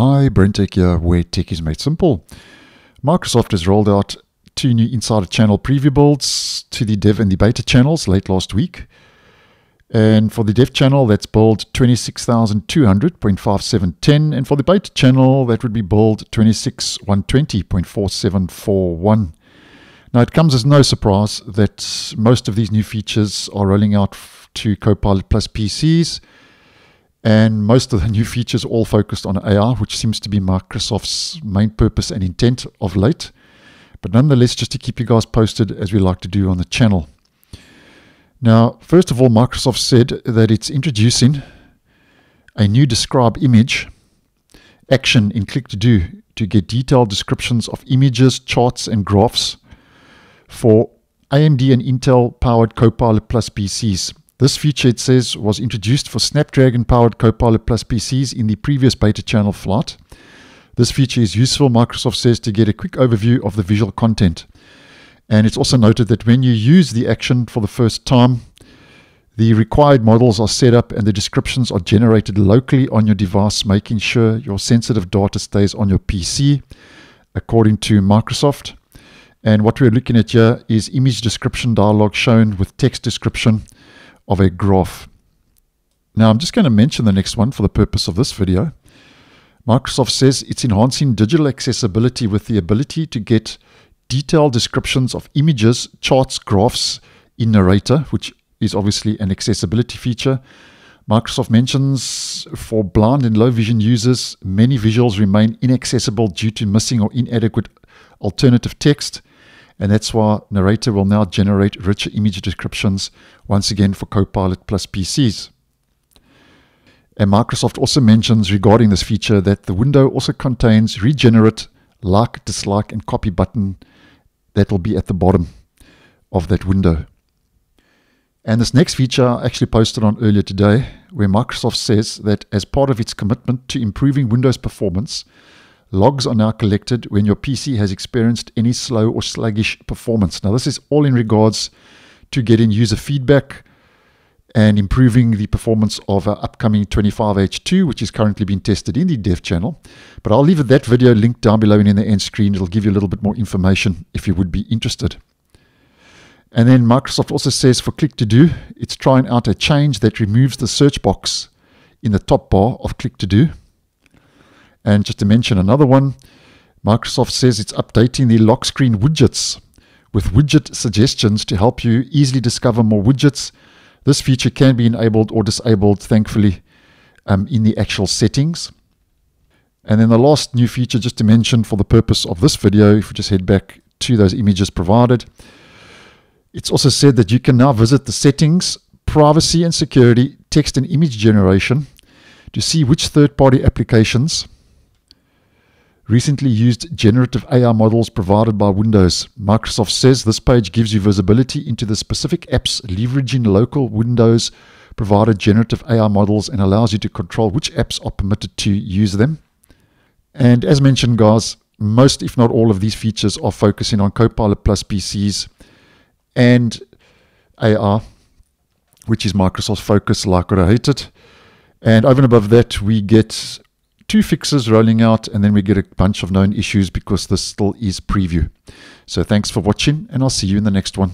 Hi, BrenTech here, where tech is made simple. Microsoft has rolled out two new Insider channel preview builds to the dev and the beta channels late last week. And for the dev channel, that's build 26,200.5710. And for the beta channel, that would be build 26,120.4741. Now, it comes as no surprise that most of these new features are rolling out to Copilot Plus PCs and most of the new features all focused on AI, which seems to be Microsoft's main purpose and intent of late. But nonetheless, just to keep you guys posted as we like to do on the channel. Now, first of all, Microsoft said that it's introducing a new describe image action in Click to Do to get detailed descriptions of images, charts, and graphs for AMD and Intel powered Copilot Plus PCs. This feature, it says, was introduced for Snapdragon powered Copilot Plus PCs in the previous beta channel flight. This feature is useful, Microsoft says, to get a quick overview of the visual content. And it's also noted that when you use the action for the first time, the required models are set up and the descriptions are generated locally on your device, making sure your sensitive data stays on your PC, according to Microsoft. And what we're looking at here is image description dialog shown with text description of a graph. Now I'm just going to mention the next one for the purpose of this video. Microsoft says it's enhancing digital accessibility with the ability to get detailed descriptions of images, charts, graphs in Narrator, which is obviously an accessibility feature. Microsoft mentions for blind and low vision users, many visuals remain inaccessible due to missing or inadequate alternative text. And that's why Narrator will now generate richer image descriptions once again for Copilot Plus PCs. And Microsoft also mentions regarding this feature that the window also contains regenerate like, dislike, and copy button that will be at the bottom of that window. And this next feature I actually posted on earlier today, where Microsoft says that as part of its commitment to improving Windows performance, Logs are now collected when your PC has experienced any slow or sluggish performance. Now, this is all in regards to getting user feedback and improving the performance of our upcoming 25H2, which is currently being tested in the dev channel. But I'll leave that video linked down below and in the end screen. It'll give you a little bit more information if you would be interested. And then Microsoft also says for Click to Do, it's trying out a change that removes the search box in the top bar of Click to Do. And just to mention another one, Microsoft says it's updating the lock screen widgets with widget suggestions to help you easily discover more widgets. This feature can be enabled or disabled, thankfully, um, in the actual settings. And then the last new feature, just to mention for the purpose of this video, if we just head back to those images provided, it's also said that you can now visit the settings, privacy and security, text and image generation to see which third party applications recently used generative AI models provided by Windows. Microsoft says this page gives you visibility into the specific apps leveraging local Windows provided generative AI models and allows you to control which apps are permitted to use them. And as mentioned, guys, most, if not all, of these features are focusing on Copilot Plus PCs and AI, which is Microsoft's focus, like it or hate it. And over and above that, we get two fixes rolling out, and then we get a bunch of known issues because this still is preview. So thanks for watching, and I'll see you in the next one.